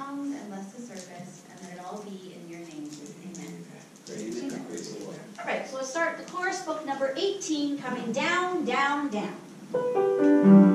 songs and less the surface, and that it all be in your name. Amen. Amen. All right, so let's start the chorus book number 18, coming down, down, down.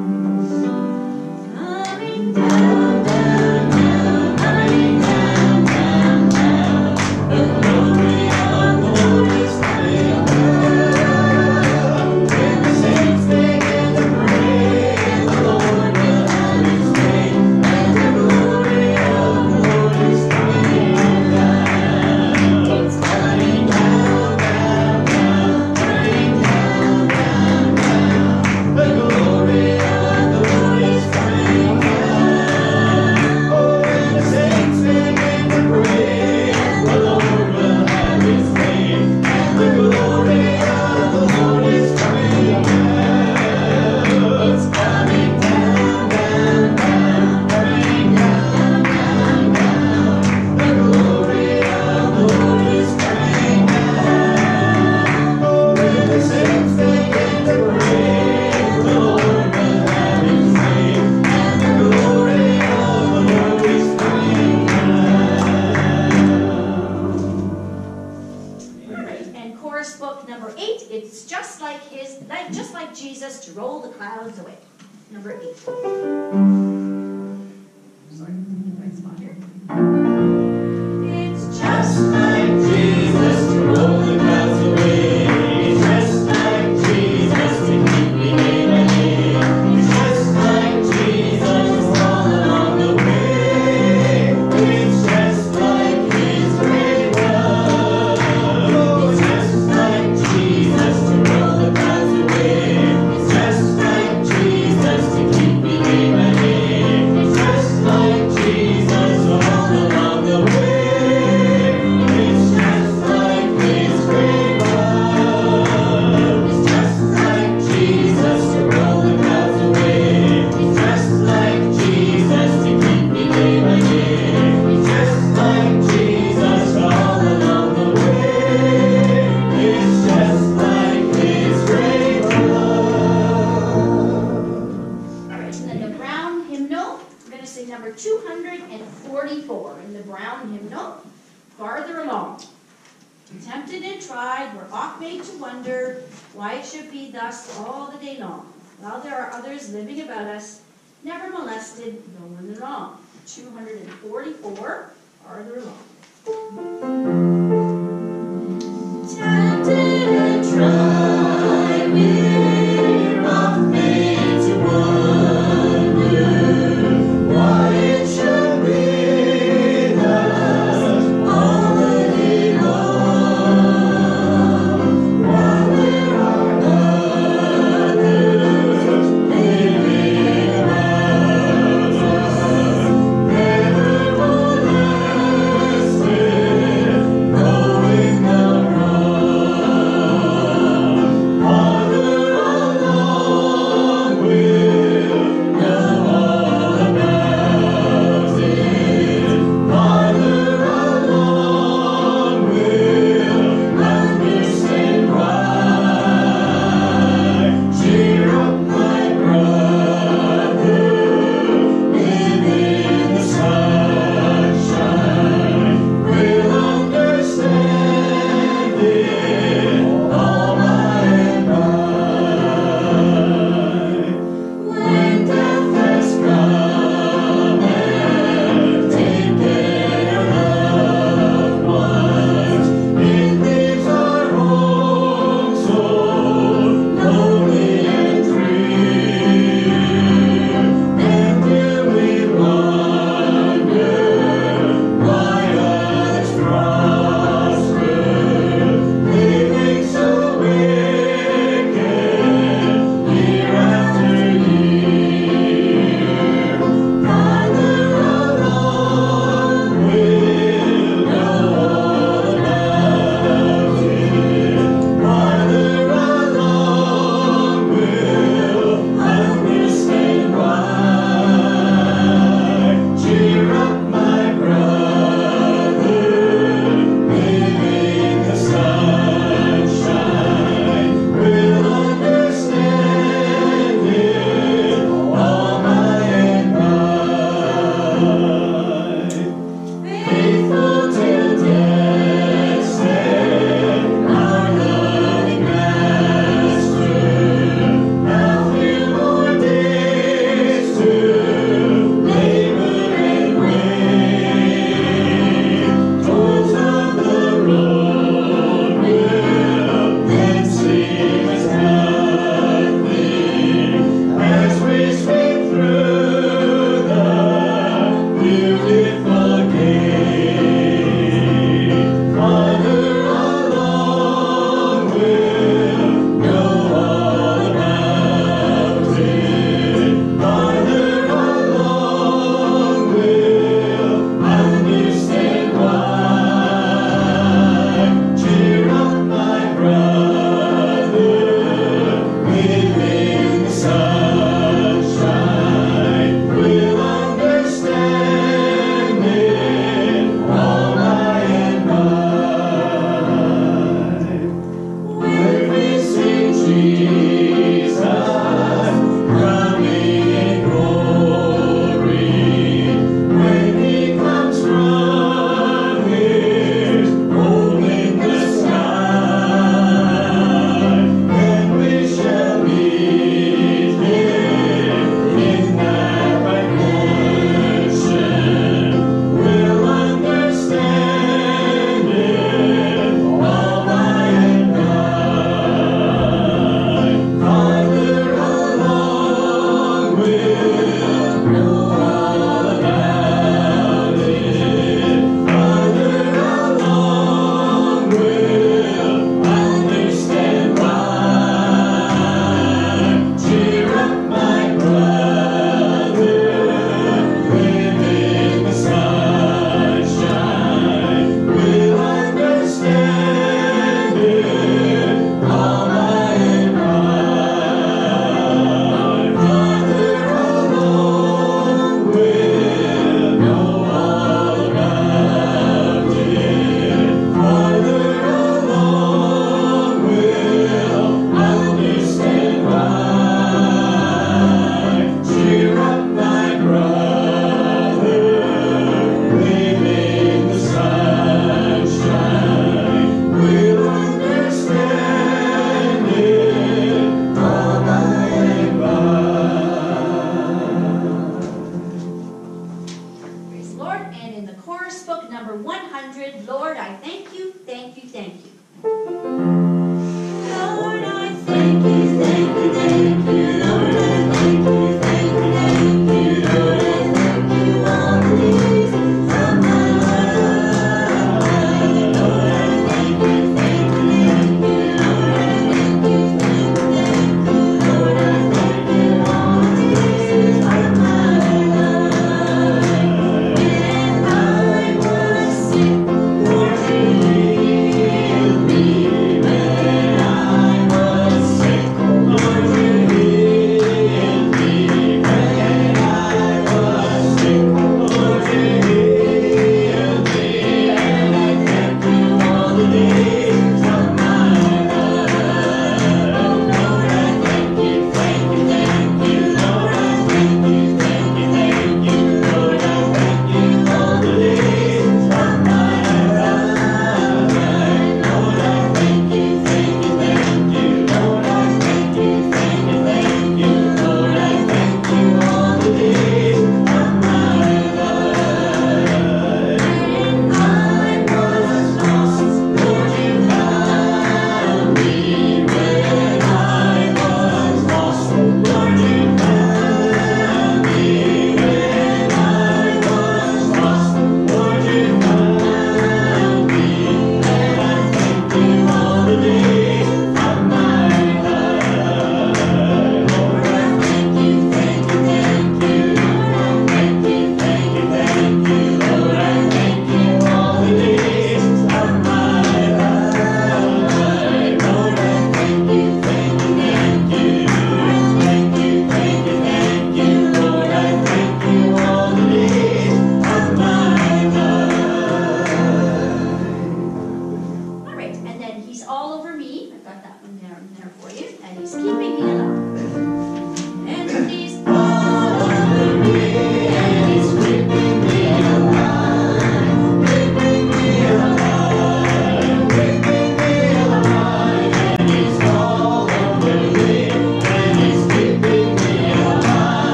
the Brown Hymnal. We're going to sing number 244 in the Brown Hymnal, Farther Along. Tempted and tried, we're oft made to wonder why it should be thus all the day long. While there are others living about us, never molested, no one at all. 244, farther along.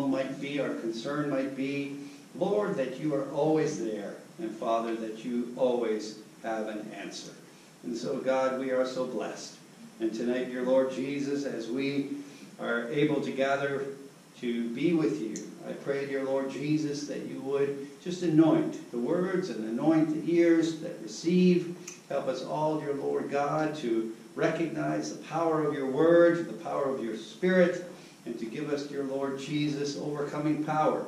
Problem might be, our concern might be. Lord, that you are always there, and Father, that you always have an answer. And so, God, we are so blessed. And tonight, dear Lord Jesus, as we are able to gather to be with you, I pray, dear Lord Jesus, that you would just anoint the words and anoint the ears that receive. Help us all, dear Lord God, to recognize the power of your word, the power of your spirit, and to give us, dear Lord Jesus, overcoming power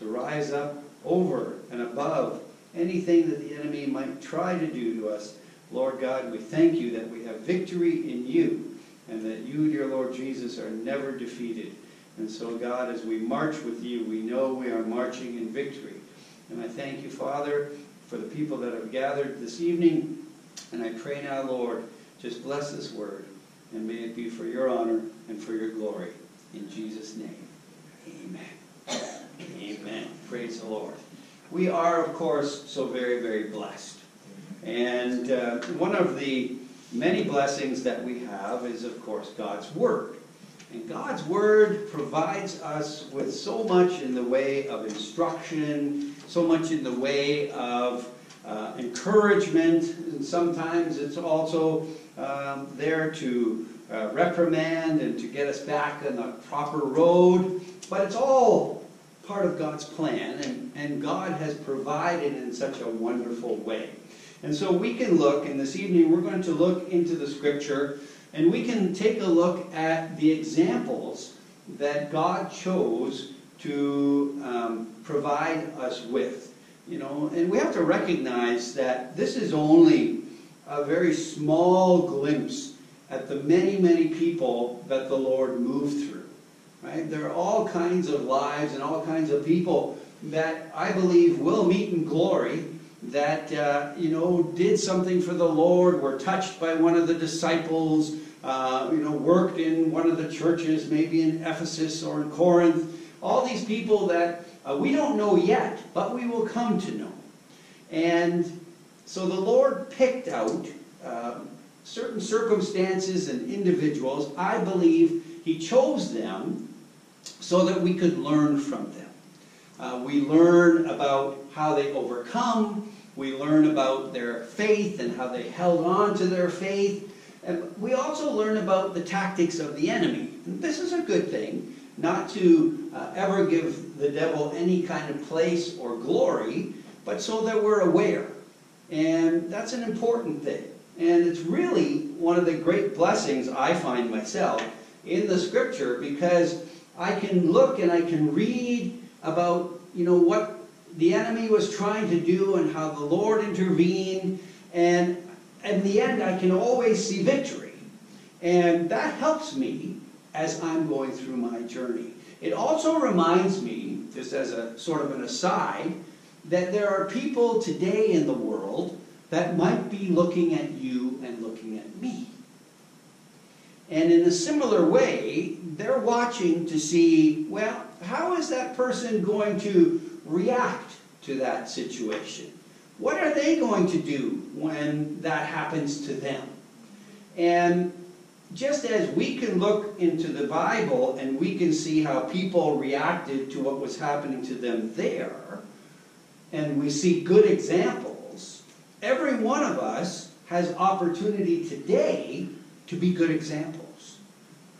to rise up over and above anything that the enemy might try to do to us. Lord God, we thank you that we have victory in you and that you, dear Lord Jesus, are never defeated. And so, God, as we march with you, we know we are marching in victory. And I thank you, Father, for the people that have gathered this evening. And I pray now, Lord, just bless this word, and may it be for your honor and for your glory. In Jesus' name, amen. Amen. Praise the Lord. We are, of course, so very, very blessed. And uh, one of the many blessings that we have is, of course, God's Word. And God's Word provides us with so much in the way of instruction, so much in the way of uh, encouragement, and sometimes it's also um, there to uh, reprimand and to get us back on the proper road. But it's all part of God's plan, and, and God has provided in such a wonderful way. And so we can look, and this evening we're going to look into the scripture, and we can take a look at the examples that God chose to um, provide us with. You know, and we have to recognize that this is only a very small glimpse at the many, many people that the Lord moved through. Right? There are all kinds of lives and all kinds of people that I believe will meet in glory that uh, you know did something for the Lord, were touched by one of the disciples, uh, you know, worked in one of the churches, maybe in Ephesus or in Corinth. All these people that uh, we don't know yet, but we will come to know. And so the Lord picked out um, certain circumstances and individuals. I believe He chose them so that we could learn from them. Uh, we learn about how they overcome. We learn about their faith and how they held on to their faith. And we also learn about the tactics of the enemy. And this is a good thing, not to uh, ever give the devil any kind of place or glory, but so that we're aware. And that's an important thing. And it's really one of the great blessings I find myself in the scripture because I can look and I can read about, you know, what the enemy was trying to do and how the Lord intervened. And in the end, I can always see victory. And that helps me as I'm going through my journey. It also reminds me, just as a sort of an aside, that there are people today in the world that might be looking at you and looking at me. And in a similar way, they're watching to see, well, how is that person going to react to that situation? What are they going to do when that happens to them? And just as we can look into the Bible and we can see how people reacted to what was happening to them there, and we see good examples, every one of us has opportunity today to be good examples.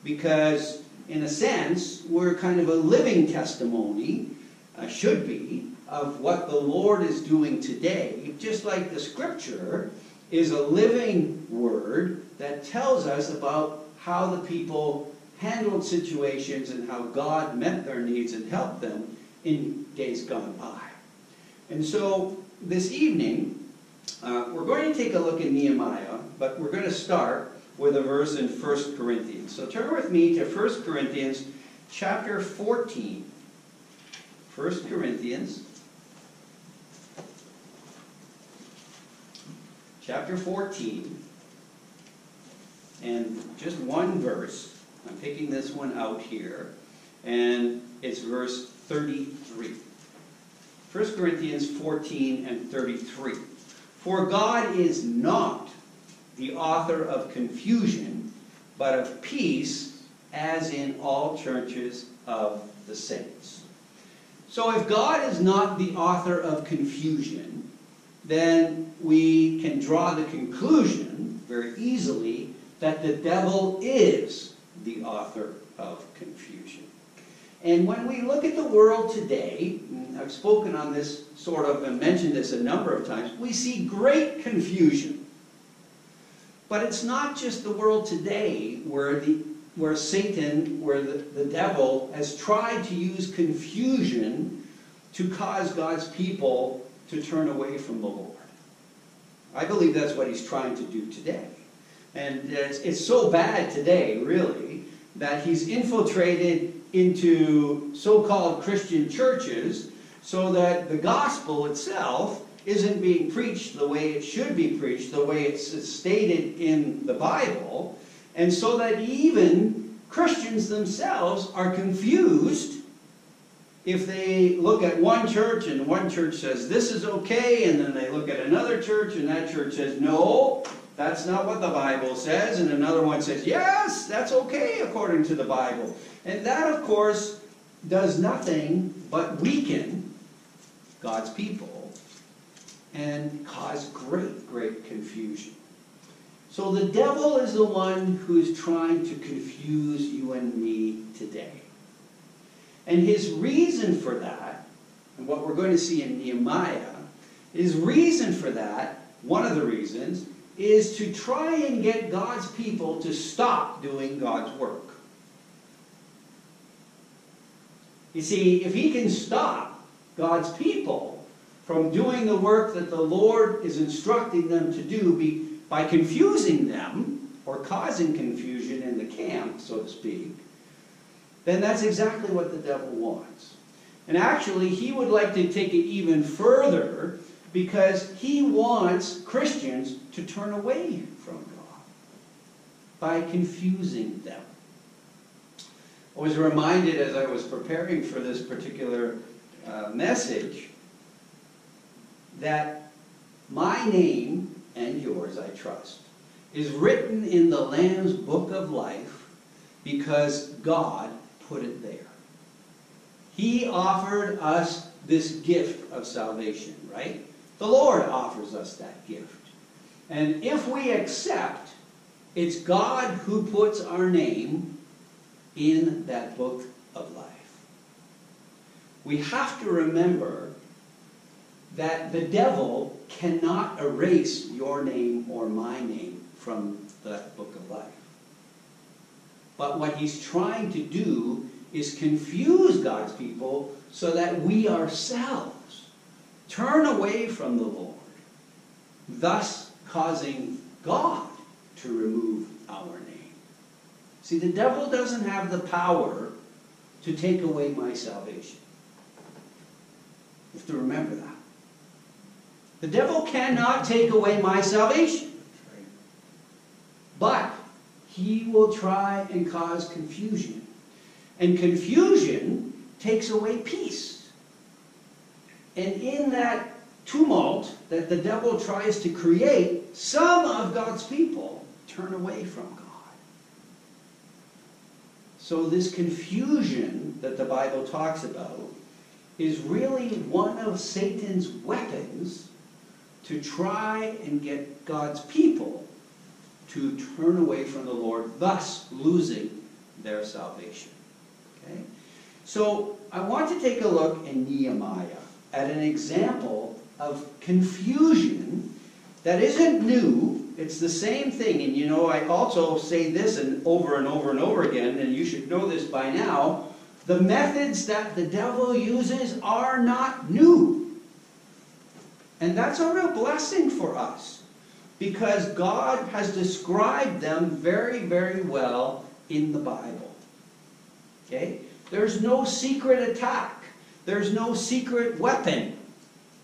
Because, in a sense, we're kind of a living testimony, uh, should be, of what the Lord is doing today, just like the scripture is a living word that tells us about how the people handled situations and how God met their needs and helped them in days gone by. And so this evening, uh, we're going to take a look at Nehemiah, but we're going to start with a verse in 1 Corinthians. So turn with me to 1 Corinthians chapter 14. 1 Corinthians chapter 14. and just one verse. I'm picking this one out here, and it's verse 33. 1 Corinthians 14 and 33. For God is not the author of confusion, but of peace, as in all churches of the saints. So if God is not the author of confusion, then we can draw the conclusion very easily that the devil is the author of confusion. And when we look at the world today, mm, I've spoken on this sort of and mentioned this a number of times, we see great confusion. But it's not just the world today where the where Satan, where the, the devil has tried to use confusion to cause God's people to turn away from the Lord. I believe that's what he's trying to do today. And it's, it's so bad today, really, that he's infiltrated into so-called Christian churches so that the gospel itself isn't being preached the way it should be preached, the way it's stated in the Bible, and so that even Christians themselves are confused if they look at one church and one church says this is okay, and then they look at another church and that church says no, that's not what the Bible says, and another one says yes, that's okay according to the Bible. And that, of course, does nothing but weaken God's people and cause great, great confusion. So the devil is the one who is trying to confuse you and me today. And his reason for that, and what we're going to see in Nehemiah, his reason for that, one of the reasons, is to try and get God's people to stop doing God's work. You see, if he can stop God's people from doing the work that the Lord is instructing them to do by confusing them or causing confusion in the camp, so to speak, then that's exactly what the devil wants. And actually, he would like to take it even further because he wants Christians to turn away from God by confusing them. I was reminded as I was preparing for this particular uh, message that my name and yours, I trust, is written in the Lamb's book of life because God put it there. He offered us this gift of salvation, right? The Lord offers us that gift. And if we accept, it's God who puts our name in that book of life. We have to remember that the devil cannot erase your name or my name from that book of life. But what he's trying to do is confuse God's people so that we ourselves turn away from the Lord, thus causing God to remove our name. See, the devil doesn't have the power to take away my salvation. You have to remember that. The devil cannot take away my salvation. But he will try and cause confusion. And confusion takes away peace. And in that tumult that the devil tries to create, some of God's people turn away from God. So, this confusion that the Bible talks about is really one of Satan's weapons to try and get God's people to turn away from the Lord, thus losing their salvation. Okay? So I want to take a look in Nehemiah at an example of confusion that isn't new. It's the same thing. And you know, I also say this and over and over and over again, and you should know this by now. The methods that the devil uses are not new. And that's a real blessing for us because God has described them very, very well in the Bible. Okay? There's no secret attack. There's no secret weapon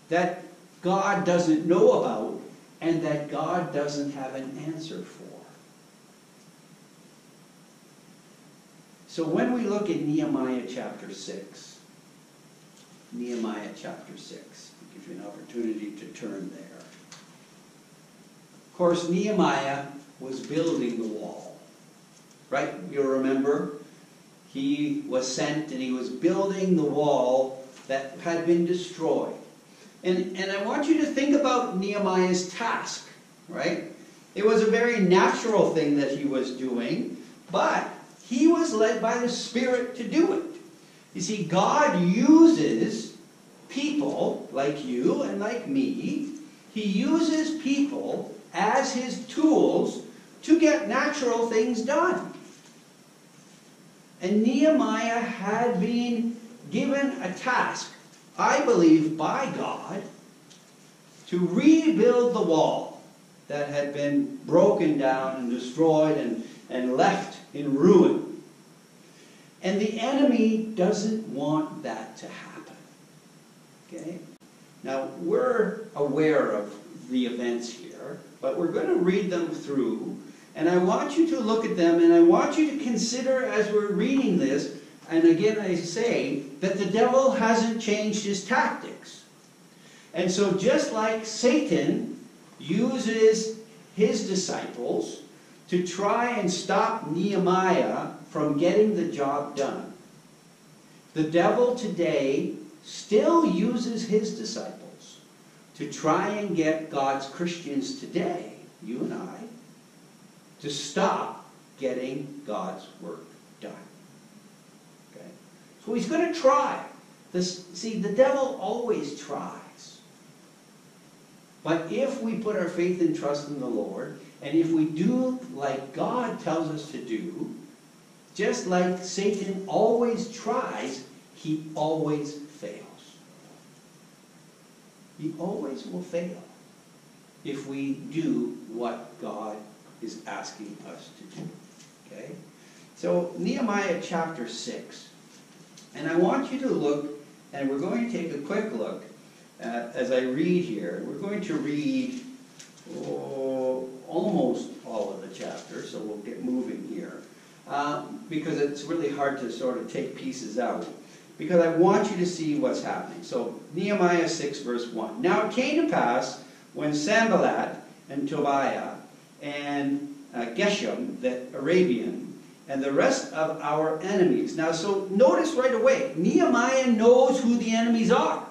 that God doesn't know about and that God doesn't have an answer for. So when we look at Nehemiah chapter 6, Nehemiah chapter 6, I'll give you an opportunity to turn there. Of course, Nehemiah was building the wall, right? You'll remember? He was sent and he was building the wall that had been destroyed. And, and I want you to think about Nehemiah's task, right? It was a very natural thing that he was doing, but he was led by the Spirit to do it. You see, God uses people like you and like me, He uses people as His tools to get natural things done. And Nehemiah had been given a task, I believe, by God to rebuild the wall that had been broken down and destroyed and, and left in ruin. And the enemy doesn't want that to happen. Okay? Now, we're aware of the events here, but we're going to read them through. And I want you to look at them and I want you to consider as we're reading this, and again I say, that the devil hasn't changed his tactics. And so, just like Satan uses his disciples to try and stop Nehemiah from getting the job done, the devil today still uses his disciples to try and get God's Christians today, you and I, to stop getting God's work done. Okay? So he's going to try. This, see, the devil always tries. But if we put our faith and trust in the Lord, and if we do like God tells us to do, just like Satan always tries, he always fails. He always will fail if we do what God is asking us to do. Okay? So, Nehemiah chapter 6. And I want you to look, and we're going to take a quick look at, as I read here. We're going to read oh, almost all of the chapter, so we'll get moving here. Um, because it's really hard to sort of take pieces out. Because I want you to see what's happening. So, Nehemiah 6, verse 1. Now it came to pass when Sanballat and Tobiah and uh, Geshem, the Arabian, and the rest of our enemies. Now, so notice right away, Nehemiah knows who the enemies are.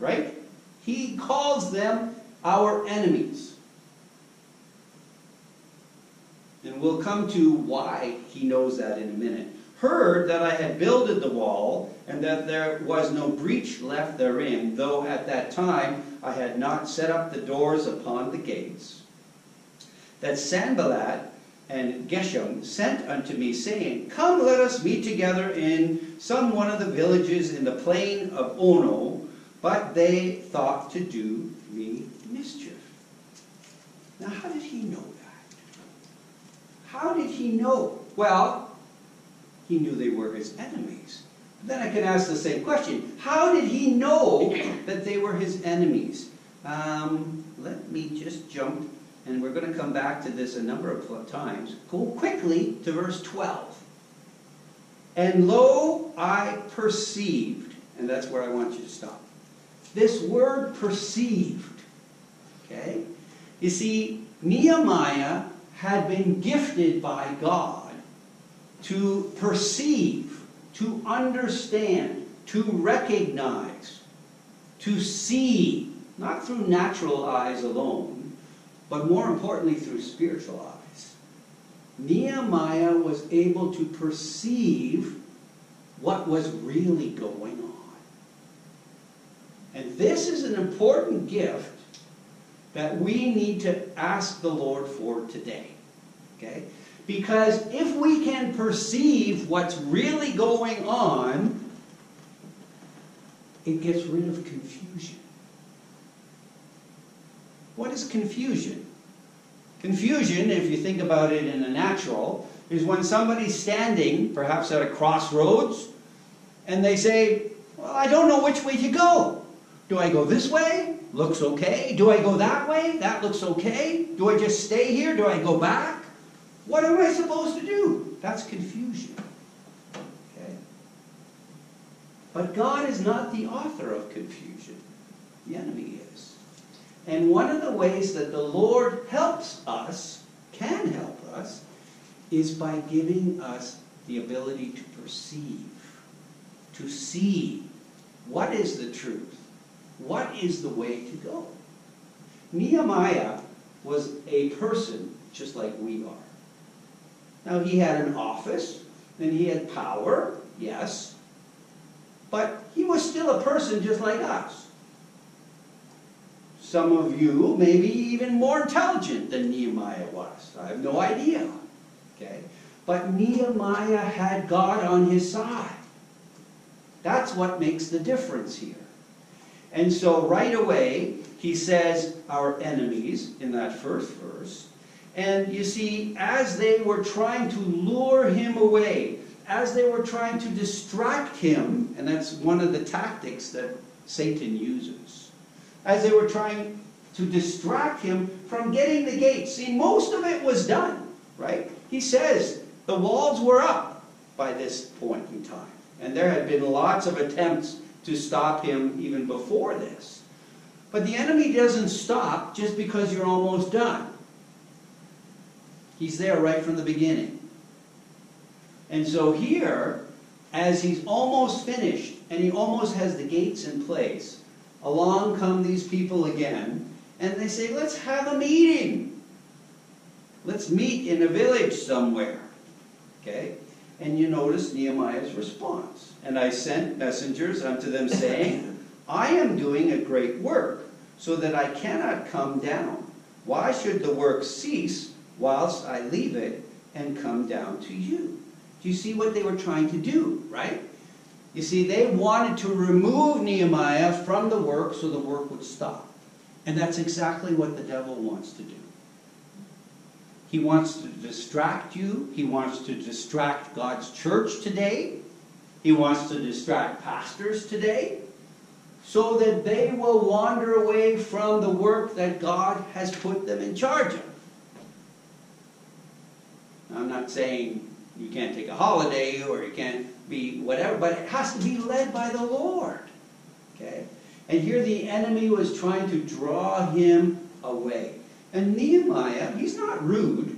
Right? He calls them our enemies. And we'll come to why he knows that in a minute. Heard that I had builded the wall, and that there was no breach left therein, though at that time I had not set up the doors upon the gates. That Sanballat and Geshem sent unto me, saying, Come, let us meet together in some one of the villages in the plain of Ono. But they thought to do me mischief. Now, how did he know that? How did he know? Well, he knew they were his enemies. Then I can ask the same question. How did he know that they were his enemies? Um, let me just jump, and we're going to come back to this a number of times. Go quickly to verse 12. And lo, I perceived, and that's where I want you to stop. This word perceived, okay? You see, Nehemiah had been gifted by God to perceive, to understand, to recognize, to see, not through natural eyes alone, but more importantly through spiritual eyes. Nehemiah was able to perceive what was really going on. And this is an important gift that we need to ask the Lord for today. Okay? Because if we can perceive what's really going on, it gets rid of confusion. What is confusion? Confusion, if you think about it in a natural, is when somebody's standing, perhaps at a crossroads, and they say, Well, I don't know which way to go. Do I go this way? Looks okay. Do I go that way? That looks okay. Do I just stay here? Do I go back? What am I supposed to do? That's confusion. Okay? But God is not the author of confusion. The enemy is. And one of the ways that the Lord helps us, can help us, is by giving us the ability to perceive, to see what is the truth, what is the way to go. Nehemiah was a person just like we are. Now, he had an office, and he had power, yes, but he was still a person just like us. Some of you may be even more intelligent than Nehemiah was. I have no idea. Okay? But Nehemiah had God on his side. That's what makes the difference here. And so right away, he says, our enemies in that first verse. And you see, as they were trying to lure him away, as they were trying to distract him, and that's one of the tactics that Satan uses, as they were trying to distract him from getting the gates. See, most of it was done, right? He says the walls were up by this point in time. And there had been lots of attempts to stop him even before this. But the enemy doesn't stop just because you're almost done. He's there right from the beginning. And so here, as he's almost finished and he almost has the gates in place, along come these people again and they say, let's have a meeting. Let's meet in a village somewhere. Okay? And you notice Nehemiah's response. And I sent messengers unto them saying, I am doing a great work, so that I cannot come down. Why should the work cease whilst I leave it and come down to you? Do you see what they were trying to do, right? You see, they wanted to remove Nehemiah from the work so the work would stop. And that's exactly what the devil wants to do. He wants to distract you. He wants to distract God's church today. He wants to distract pastors today so that they will wander away from the work that God has put them in charge of. I'm not saying you can't take a holiday or you can't be whatever, but it has to be led by the Lord. Okay? And here the enemy was trying to draw him away. And Nehemiah, he's not rude.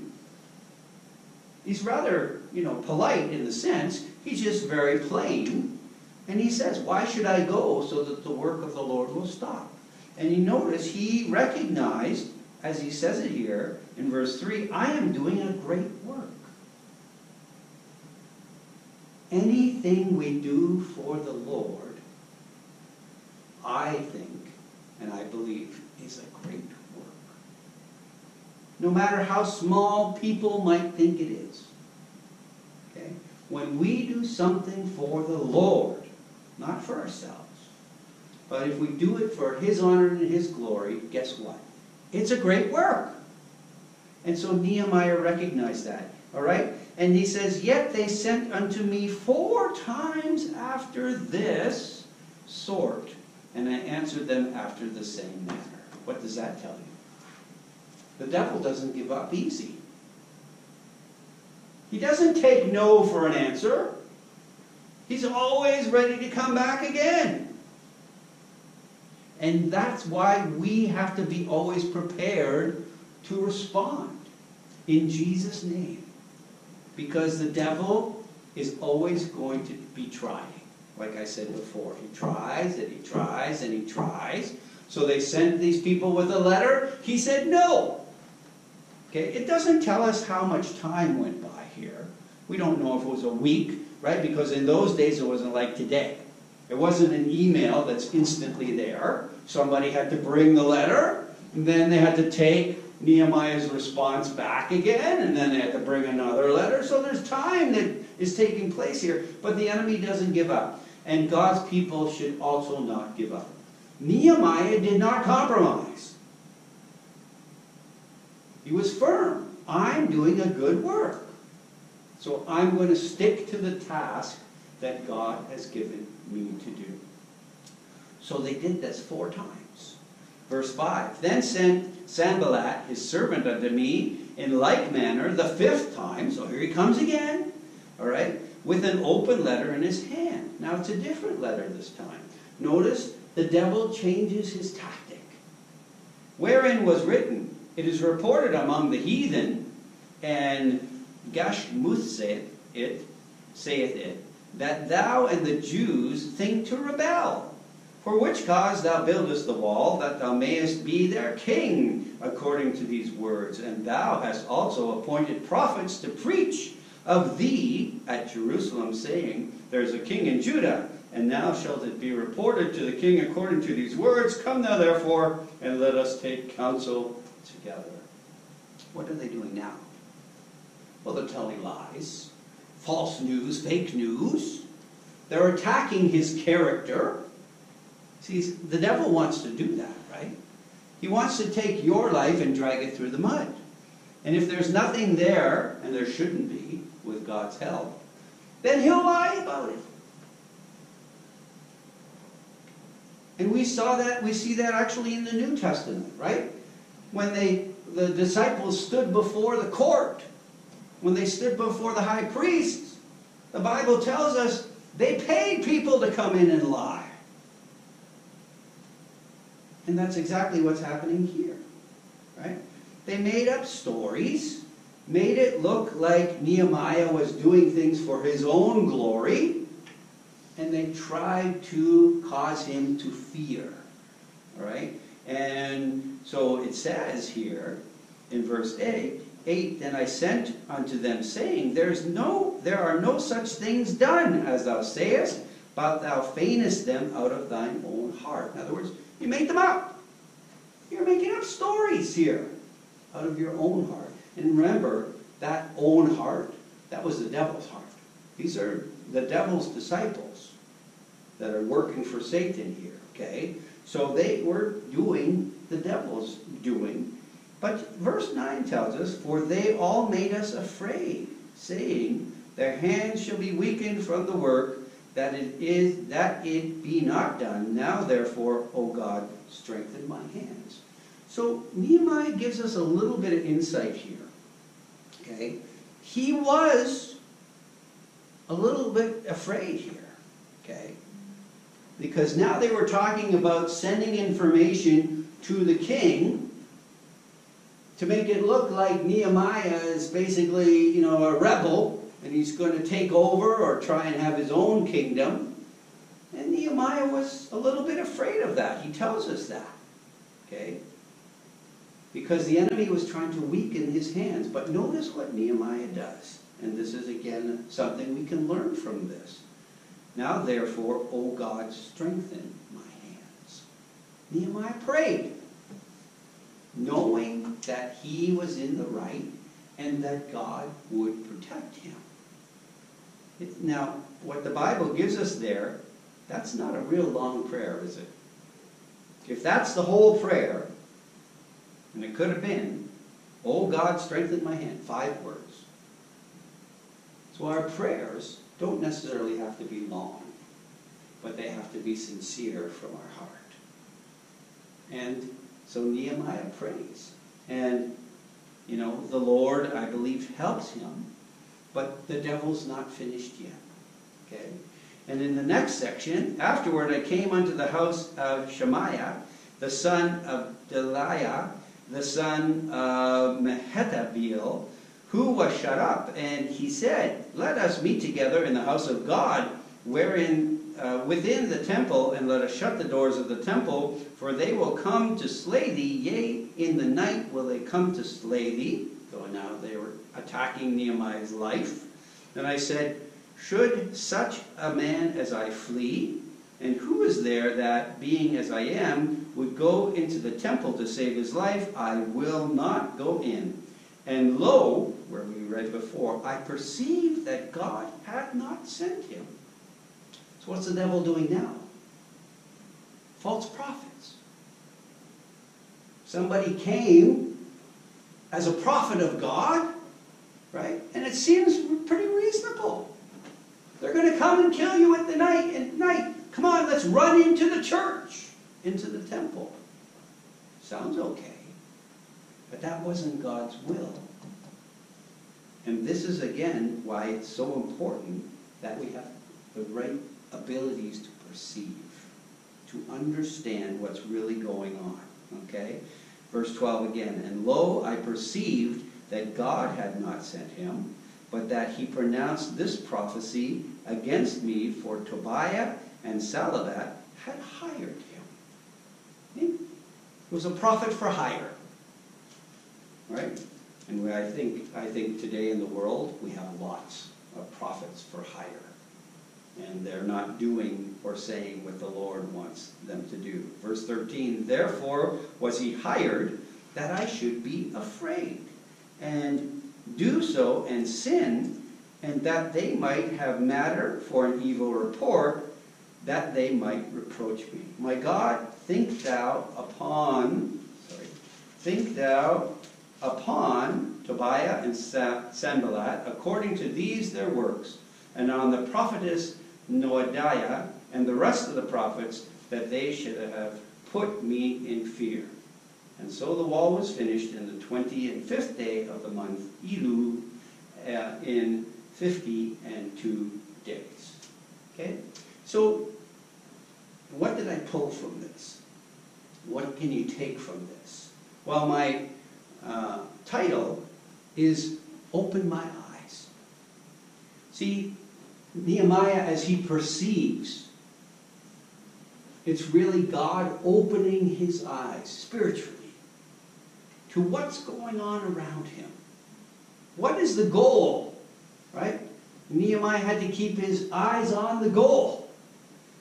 He's rather, you know, polite in the sense. He's just very plain. And he says, Why should I go so that the work of the Lord will stop? And you notice he recognized, as he says it here in verse 3, I am doing a great work. Anything we do for the Lord, I think, and I believe, is a great work. No matter how small people might think it is. Okay? When we do something for the Lord, not for ourselves, but if we do it for His honor and His glory, guess what? It's a great work. And so Nehemiah recognized that. All right? And he says, Yet they sent unto me four times after this sort, and I answered them after the same manner. What does that tell you? The devil doesn't give up easy. He doesn't take no for an answer. He's always ready to come back again. And that's why we have to be always prepared to respond in Jesus' name. Because the devil is always going to be trying. Like I said before, he tries and he tries and he tries. So they sent these people with a letter. He said no. Okay, it doesn't tell us how much time went by here. We don't know if it was a week, right? Because in those days it wasn't like today. It wasn't an email that's instantly there. Somebody had to bring the letter, and then they had to take Nehemiah's response back again, and then they had to bring another letter. So there's time that is taking place here, but the enemy doesn't give up. And God's people should also not give up. Nehemiah did not compromise. He was firm. I'm doing a good work. So I'm going to stick to the task that God has given me to do. So they did this four times. Verse 5 Then sent Sanballat his servant unto me in like manner the fifth time. So here he comes again. all right, with an open letter in his hand. Now it's a different letter this time. Notice the devil changes his tactic. Wherein was written, It is reported among the heathen, and Gashmuth saith it, saith it, that thou and the Jews think to rebel. For which cause thou buildest the wall, that thou mayest be their king, according to these words. And thou hast also appointed prophets to preach of thee at Jerusalem, saying, There is a king in Judah, and now shall it be reported to the king according to these words. Come now, therefore, and let us take counsel together. What are they doing now? Well, they're telling lies, false news, fake news. They're attacking his character. See, the devil wants to do that, right? He wants to take your life and drag it through the mud. And if there's nothing there, and there shouldn't be, with God's help, then he'll lie about it. And we saw that, we see that actually in the New Testament, right? When they, the disciples stood before the court, when they stood before the high priest, the Bible tells us they paid people to come in and lie. And that's exactly what's happening here, right? They made up stories, made it look like Nehemiah was doing things for his own glory, and they tried to cause him to fear. All right? And so it says here in verse 8, 8 Then I sent unto them, saying, There's no, there are no such things done as thou sayest, but thou feignest them out of thine own heart. In other words, you made them up. You're making up stories here out of your own heart. And remember, that own heart, that was the devil's heart. These are the devil's disciples that are working for Satan here, okay? So they were doing the devil's doing. But verse 9 tells us, For they all made us afraid, saying, Their hands shall be weakened from the work, that it is that it be not done. Now therefore, O God, strengthen my hands. So Nehemiah gives us a little bit of insight here. Okay? He was a little bit afraid here. Okay? Because now they were talking about sending information to the king to make it look like Nehemiah is basically, you know, a rebel and he's going to take over or try and have his own kingdom. And Nehemiah was a little bit afraid of that. He tells us that. Okay? Because the enemy was trying to weaken his hands. But notice what Nehemiah does. And this is again something we can learn from this. Now therefore, O God, strengthen my hands. Nehemiah prayed, knowing that he was in the right and that God would protect him. Now, what the Bible gives us there, that's not a real long prayer, is it? If that's the whole prayer, and it could have been, Oh God, strengthen my hand, five words. So our prayers don't necessarily have to be long, but they have to be sincere from our heart. And so Nehemiah prays. And, you know, the Lord, I believe, helps him, but the devil's not finished yet. Okay? And in the next section, afterward I came unto the house of Shemaiah, the son of Delaiah, the son of Mehetabeel, who was shut up. And he said, Let us meet together in the house of God, wherein uh, within the temple, and let us shut the doors of the temple, for they will come to slay thee, yea, in the night will they come to slay thee. Though now they were attacking Nehemiah's life. And I said, Should such a man as I flee? And who is there that, being as I am, would go into the temple to save his life? I will not go in. And lo, where we read before, I perceived that God had not sent him. So what's the devil doing now? False prophets. Somebody came as a prophet of God, right? And it seems pretty reasonable. They're going to come and kill you at the night at night. Come on, let's run into the church, into the temple. Sounds okay. But that wasn't God's will. And this is again why it's so important that we have the right abilities to perceive, to understand what's really going on. Okay? Verse 12 again, and lo, I perceived that God had not sent him, but that he pronounced this prophecy against me, for Tobiah and Sanballat had hired him. Hmm. He was a prophet for hire. Right? And I think, I think today in the world, we have lots of prophets for hire. And they're not doing or saying what the Lord wants them to do. Verse 13, therefore was he hired that I should be afraid and do so and sin, and that they might have matter for an evil report, that they might reproach me. My God, think thou upon, sorry, think thou upon Tobiah and Sa- Sanballat, according to these their works, and on the prophetess Noadiah and the rest of the prophets, that they should have put me in fear. And so the wall was finished in the twenty and fifth day of the month Elul, uh, in fifty and two days. Okay? So, what did I pull from this? What can you take from this? Well, my uh, title is Open My Eyes. See, Nehemiah, as he perceives, it's really God opening his eyes spiritually to what's going on around him. What is the goal? Right? Nehemiah had to keep his eyes on the goal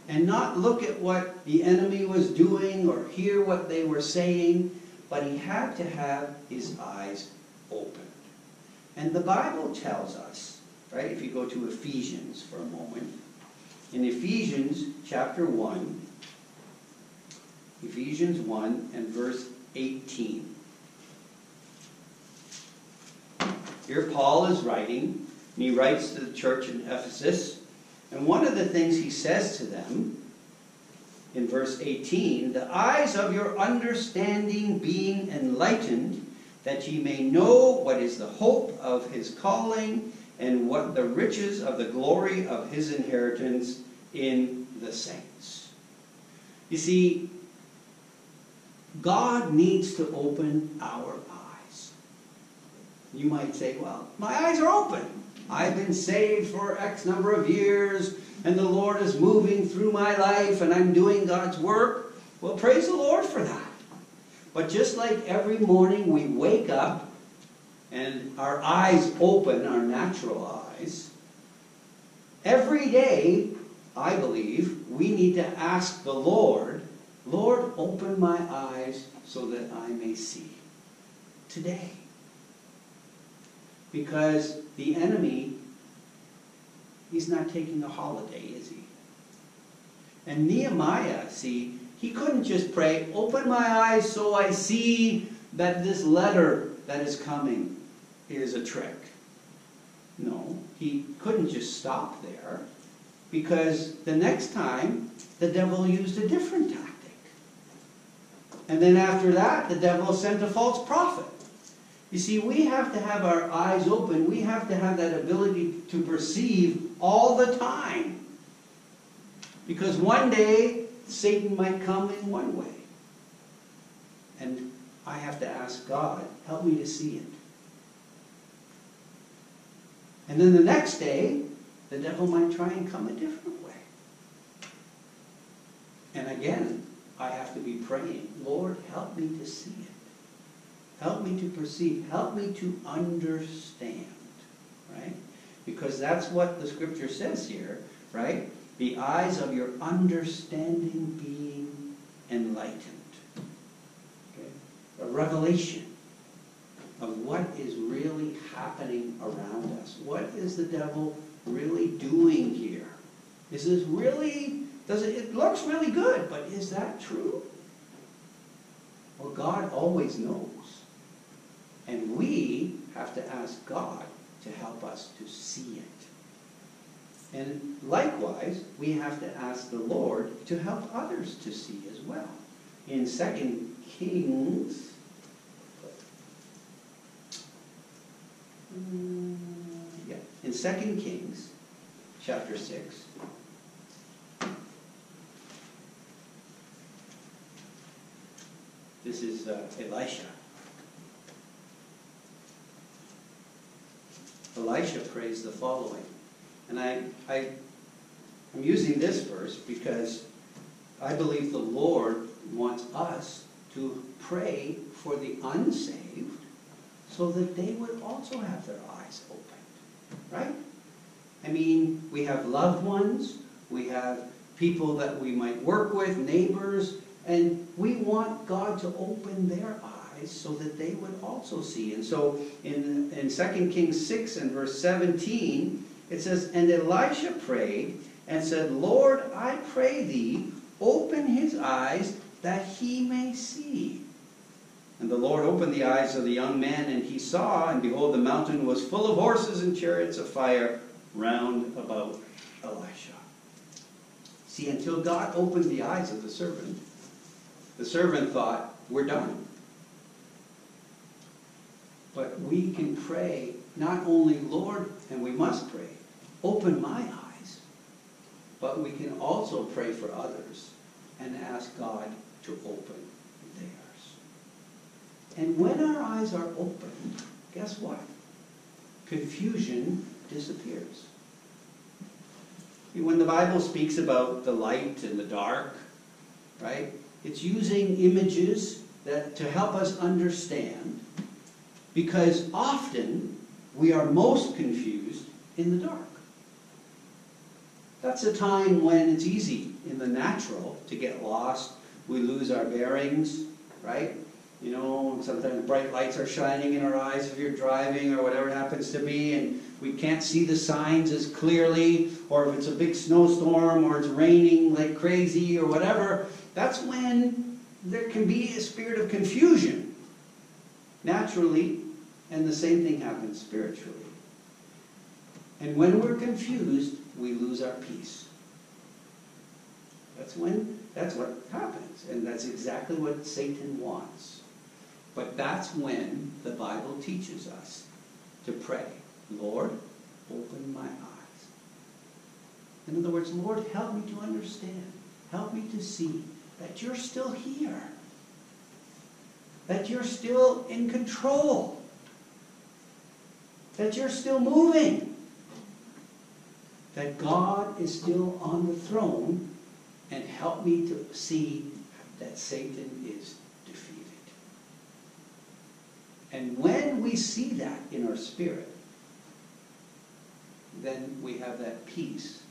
and not look at what the enemy was doing or hear what they were saying, but he had to have his eyes opened. And the Bible tells us, right, if you go to Ephesians for a moment, in Ephesians chapter 1, Ephesians 1 and verse 18. Here Paul is writing, and he writes to the church in Ephesus, and one of the things he says to them in verse 18, the eyes of your understanding being enlightened, that ye may know what is the hope of his calling, and what the riches of the glory of his inheritance in the saints. You see, God needs to open our. You might say, well, my eyes are open. I've been saved for X number of years, and the Lord is moving through my life, and I'm doing God's work. Well, praise the Lord for that. But just like every morning we wake up and our eyes open, our natural eyes, every day, I believe, we need to ask the Lord, Lord, open my eyes so that I may see. Today. Because the enemy, he's not taking a holiday, is he? And Nehemiah, see, he couldn't just pray, open my eyes so I see that this letter that is coming is a trick. No, he couldn't just stop there because the next time the devil used a different tactic. And then after that, the devil sent a false prophet. You see, we have to have our eyes open. We have to have that ability to perceive all the time. Because one day, Satan might come in one way. And I have to ask God, help me to see it. And then the next day, the devil might try and come a different way. And again, I have to be praying, Lord, help me to see it. Help me to perceive. Help me to understand. Right? Because that's what the scripture says here, right? The eyes of your understanding being enlightened. Okay? A revelation of what is really happening around us. What is the devil really doing here? Is this really, does it, it looks really good, but is that true? Well, God always knows. And we have to ask God to help us to see it. And likewise, we have to ask the Lord to help others to see as well. In 2 Kings, mm, in 2 Kings chapter 6. This is uh, Elisha. Elisha prays the following. And I, I, I'm using this verse because I believe the Lord wants us to pray for the unsaved so that they would also have their eyes opened. Right? I mean, we have loved ones, we have people that we might work with, neighbors, and we want God to open their eyes so that they would also see. And so in, in 2 Kings 6 and verse 17, it says, And Elisha prayed and said, Lord, I pray thee, open his eyes that he may see. And the Lord opened the eyes of the young man, and he saw, and behold, the mountain was full of horses and chariots of fire round about Elisha. See, until God opened the eyes of the servant, the servant thought, we're done. But we can pray, not only, Lord, and we must pray, open my eyes, but we can also pray for others and ask God to open theirs. And when our eyes are open, guess what? Confusion disappears. When the Bible speaks about the light and the dark, right? It's using images that to help us understand because often we are most confused in the dark. That's a time when it's easy in the natural to get lost. We lose our bearings, right? You know, sometimes bright lights are shining in our eyes if you're driving or whatever happens to be, and we can't see the signs as clearly, or if it's a big snowstorm or it's raining like crazy or whatever, that's when there can be a spirit of confusion naturally, and the same thing happens spiritually. And when we're confused, we lose our peace. That's when that's what happens, and that's exactly what Satan wants. But that's when the Bible teaches us to pray, Lord, open my eyes. In other words, Lord, help me to understand. Help me to see that you're still here. That you're still in control. That you're still moving. That God is still on the throne and help me to see that Satan is defeated. And when we see that in our spirit, then we have that peace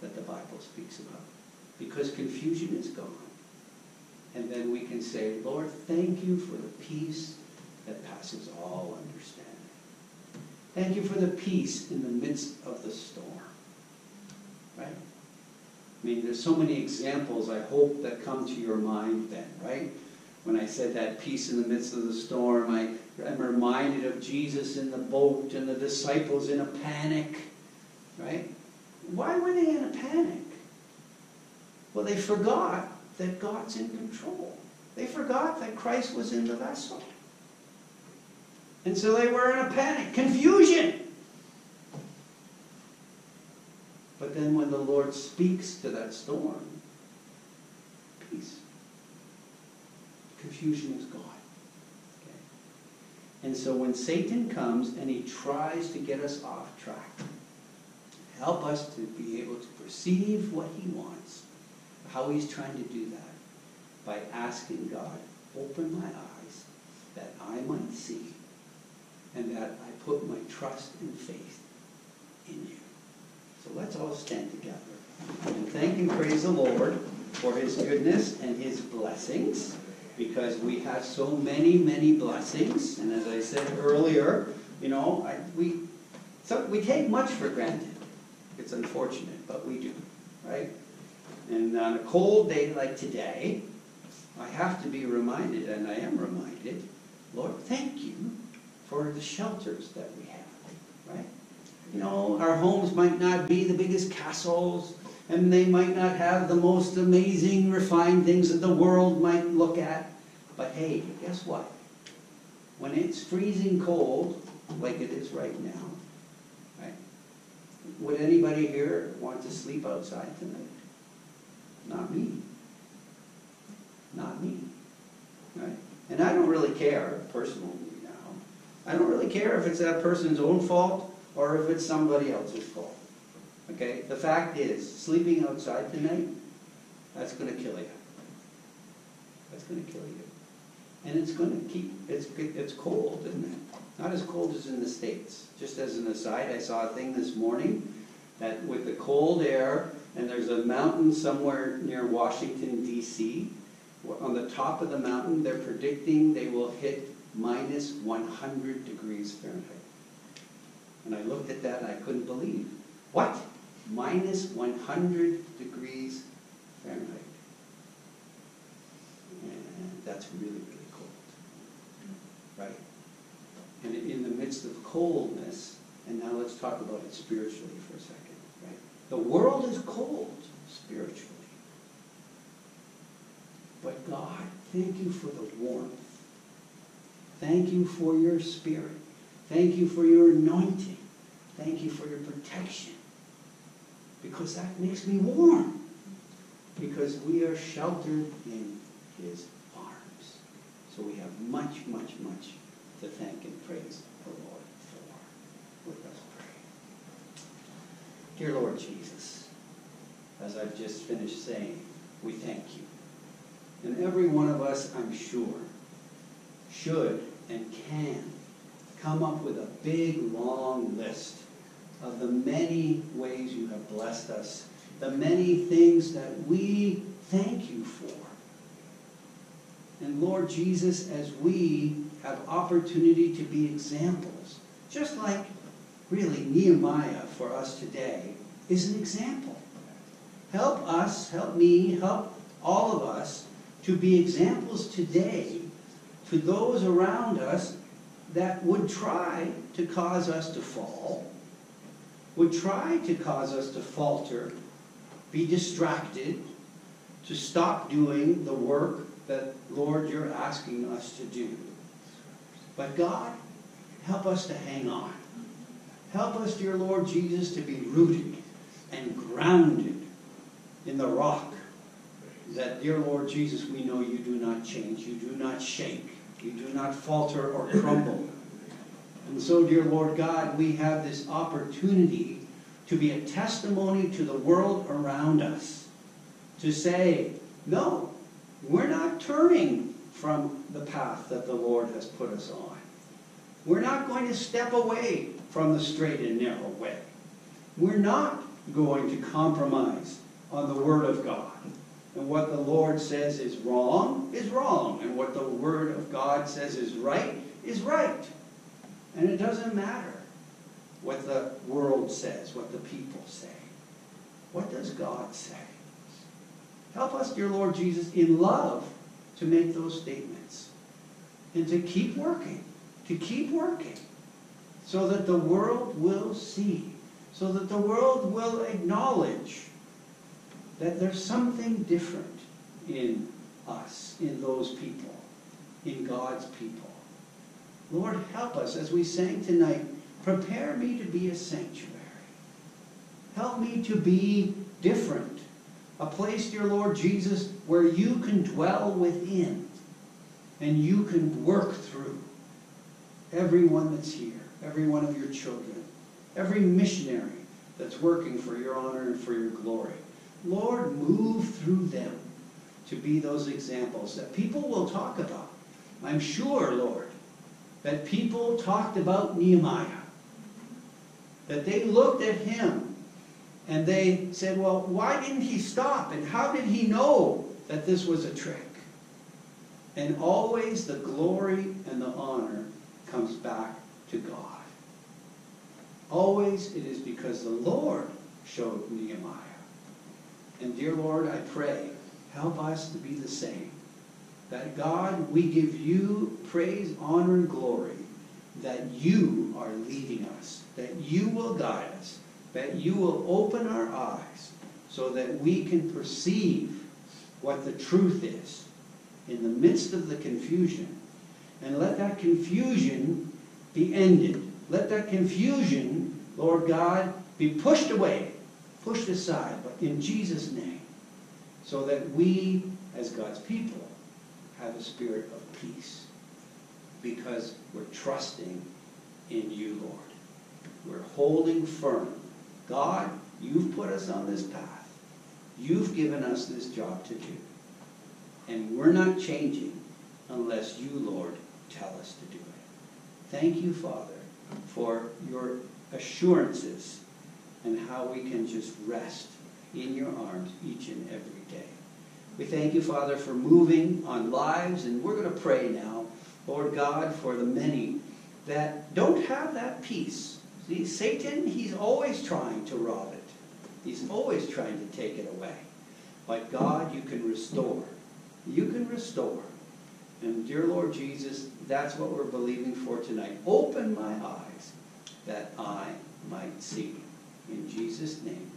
that the Bible speaks about. Because confusion is gone. And then we can say, Lord, thank you for the peace that passes all understanding. Thank you for the peace in the midst of the storm. Right? I mean, there's so many examples, I hope, that come to your mind then, right? When I said that peace in the midst of the storm, I, I'm reminded of Jesus in the boat and the disciples in a panic, right? Why were they in a panic? Well, they forgot that God's in control. They forgot that Christ was in the vessel. And so they were in a panic, confusion. But then when the Lord speaks to that storm, peace. Confusion is gone. Okay? And so when Satan comes and he tries to get us off track, help us to be able to perceive what he wants, how he's trying to do that, by asking God, open my eyes that I might see, and that I put my trust and faith in you. So let's all stand together and thank and praise the Lord for his goodness and his blessings, because we have so many, many blessings. And as I said earlier, you know, I, we, so we take much for granted. It's unfortunate, but we do, right? And on a cold day like today, I have to be reminded, and I am reminded, Lord, thank you for the shelters that we have, right? You know, our homes might not be the biggest castles, and they might not have the most amazing, refined things that the world might look at. But hey, guess what? When it's freezing cold, like it is right now, right? Would anybody here want to sleep outside tonight? Not me. Not me. Right? And I don't really care personally. I don't really care if it's that person's own fault or if it's somebody else's fault. Okay? The fact is, sleeping outside tonight, that's gonna kill you. That's gonna kill you. And it's gonna keep, it's, it's cold, isn't it? Not as cold as in the States. Just as an aside, I saw a thing this morning that with the cold air, and there's a mountain somewhere near Washington DC, on the top of the mountain, they're predicting they will hit minus 100 degrees Fahrenheit. And I looked at that and I couldn't believe. What? Minus 100 degrees Fahrenheit. And that's really, really cold. Right? And in the midst of coldness, and now let's talk about it spiritually for a second. Right? The world is cold spiritually. But God, thank you for the warmth. Thank you for your spirit. Thank you for your anointing. Thank you for your protection. Because that makes me warm. Because we are sheltered in his arms. So we have much, much, much to thank and praise the Lord for. Let us pray. Dear Lord Jesus, as I've just finished saying, we thank you. And every one of us, I'm sure, should and can come up with a big, long list of the many ways you have blessed us, the many things that we thank you for. And Lord Jesus, as we have opportunity to be examples, just like really Nehemiah for us today is an example. Help us, help me, help all of us to be examples today to those around us that would try to cause us to fall, would try to cause us to falter, be distracted, to stop doing the work that, Lord, you're asking us to do. But God, help us to hang on. Help us, dear Lord Jesus, to be rooted and grounded in the rock that, dear Lord Jesus, we know you do not change, you do not shake, you do not falter or crumble. And so, dear Lord God, we have this opportunity to be a testimony to the world around us. To say, no, we're not turning from the path that the Lord has put us on. We're not going to step away from the straight and narrow way. We're not going to compromise on the Word of God. And what the Lord says is wrong is wrong. And what the Word of God says is right is right. And it doesn't matter what the world says, what the people say. What does God say? Help us, dear Lord Jesus, in love to make those statements. And to keep working, to keep working, so that the world will see, so that the world will acknowledge that there's something different in us, in those people, in God's people. Lord, help us as we sang tonight. Prepare me to be a sanctuary. Help me to be different. A place, dear Lord Jesus, where you can dwell within and you can work through everyone that's here, every one of your children, every missionary that's working for your honor and for your glory. Lord, move through them to be those examples that people will talk about. I'm sure, Lord, that people talked about Nehemiah, that they looked at him and they said, well, why didn't he stop? And how did he know that this was a trick? And always the glory and the honor comes back to God. Always it is because the Lord showed Nehemiah. And dear Lord, I pray, help us to be the same. That God, we give you praise, honor, and glory, that you are leading us, that you will guide us, that you will open our eyes so that we can perceive what the truth is in the midst of the confusion. And let that confusion be ended. Let that confusion, Lord God, be pushed away, pushed aside, but in Jesus' name, so that we, as God's people, have a spirit of peace, because we're trusting in you, Lord. We're holding firm. God, you've put us on this path. You've given us this job to do. And we're not changing unless you, Lord, tell us to do it. Thank you, Father, for your assurances and how we can just rest in your arms each and every day. We thank you, Father, for moving on lives, and we're going to pray now, Lord God, for the many that don't have that peace. See, Satan, he's always trying to rob it. He's always trying to take it away. But God, you can restore. You can restore. And dear Lord Jesus, that's what we're believing for tonight. Open my eyes that I might see. In Jesus' name.